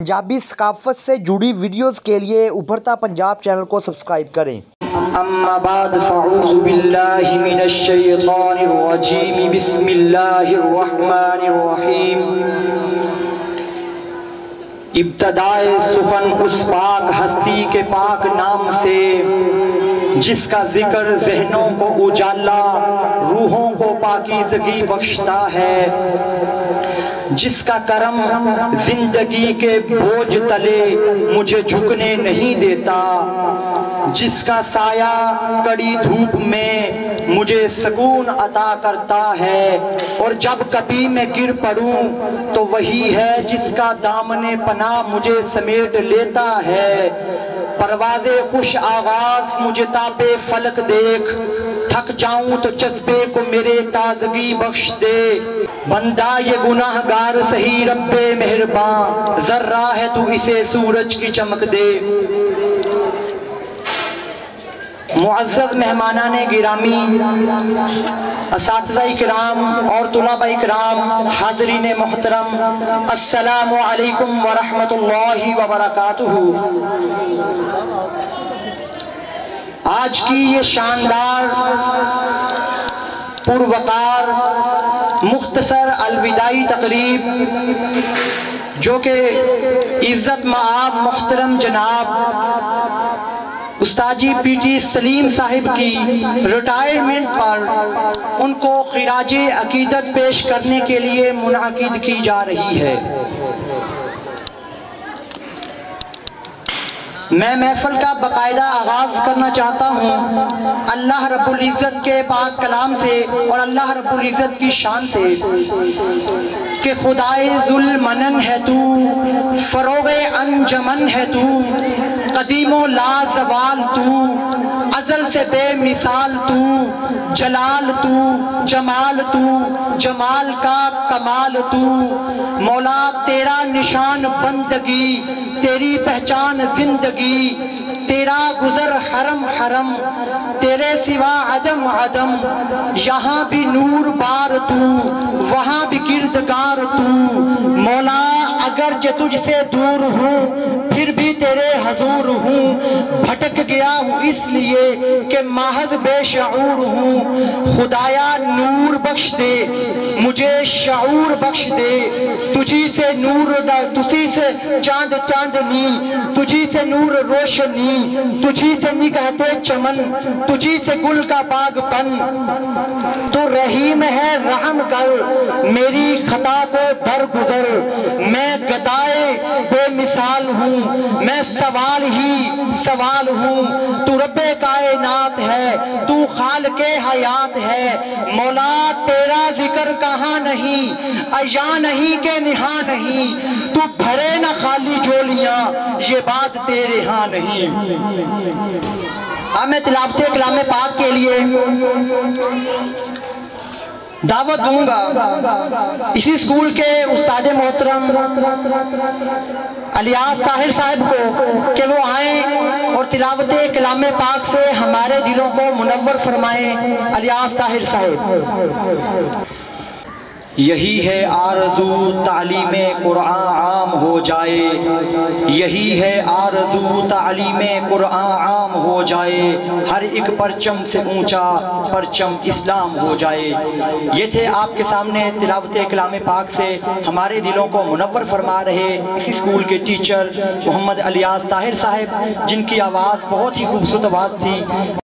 पंजाबी सकाफत से जुड़ी वीडियोस के लिए उभरता पंजाब चैनल को सब्सक्राइब करें। इब्तदाए सुखन उस पाक हस्ती के पाक नाम से, जिसका ज़िक्र जहनों को उजाला पाकिजगी बख्शता है, जिसका करम ज़िंदगी के बोझ तले मुझे झुकने नहीं देता, जिसका साया कड़ी धूप में मुझे सुकून अता करता है, और जब कभी मैं गिर पड़ूं तो वही है जिसका दामने पना मुझे समेट लेता है। परवाजे खुश आगाज़ मुझे तापे फलक देख थक जाऊँ तो जज्बे को मेरे ताजगी बख्श दे। बंदा ये गुनाहगार सही रब्बे मेहरबान। जर्रा है तू इसे सूरज की चमक दे। मुआज़ मेहमाना ने गिरामी। इस कराम और तुलाबा कराम हाजरीन मोहतरम। असलकम वरहमतुल्लाहि वबरकातुहू। आज की ये शानदार, पुरवकार, मुख्तसर अलविदाई तकरीब जो कि इज़्ज़त माब मोहतरम जनाब उस्ताजी पीटी सलीम साहिब की रिटायरमेंट पर उनको खराज अकीदत पेश करने के लिए मुनद की जा रही है। मैं महफल का बाकायदा आगाज़ करना चाहता हूँ। अल्लाह रब्बुल इज़्ज़त के पाक कलाम से और अल्लाह रब्बुल इज़्ज़त की शान से कि खुदाए मनन है तू, फ़रोग अनजमन है तू, कदीमो लाजवाल तू, अजल से बेमिसाल तू, जलाल तू, जमाल तू, जमाल का कमाल तू, मौला तेरा निशान बंदगी तेरी पहचान ज़िंदगी, तेरा गुजर हरम हरम, तेरे सिवा अदम अदम, यहाँ भी नूर बार तू, वहाँ भी किरदगार तू। मौला, अगर जो तुझसे दूर हूँ, फिर भी तेरे हजूर हूँ। भटक गया हूँ इसलिए कि महज बेशूर हूँ। खुदाया नूर बख्श दे। मुझे शूर बख्श दे। तुझी से नूर तुझी से चाँद चांदनी तुझी से नूर रोशनी। तुझी से निगाहते चमन। तुझी से गुल का बागपन तो रहीम है रहम कर। मेरी खता को दर गुजर मैं गदाए बेमिसाल हूँ मैं सवाल सवाल हूँ, तू रब्बे कायनात है, तू खाल के हयात है। मौला, तेरा ज़िक्र कहाँ नहीं अया नहीं के निहा नहीं, तू भरे न खाली झोलियाँ, ये बात तेरे यहाँ नहीं। अब मैं तिलावते कलाम पाक के लिए दावत दूँगा। इसी स्कूल के उस्ताद मोहतरम, अलियास ताहिर साहब को कि वो आए और तिलावत कलाम पाक से हमारे दिलों को मुनवर फरमाए अलियास ताहिर साहब। यही है आरज़ू तालीम कुरान आम हो जाए। यही है आरज़ू तालीम कुरान आम हो जाए। हर एक परचम से ऊँचा परचम इस्लाम हो जाए। ये थे आपके सामने तिलावत कलाम पाक से। हमारे दिलों को मुनवर फरमा रहे इसी स्कूल के टीचर मोहम्मद अलियास ताहिर साहब, जिनकी आवाज़ बहुत ही खूबसूरत आवाज़ थी।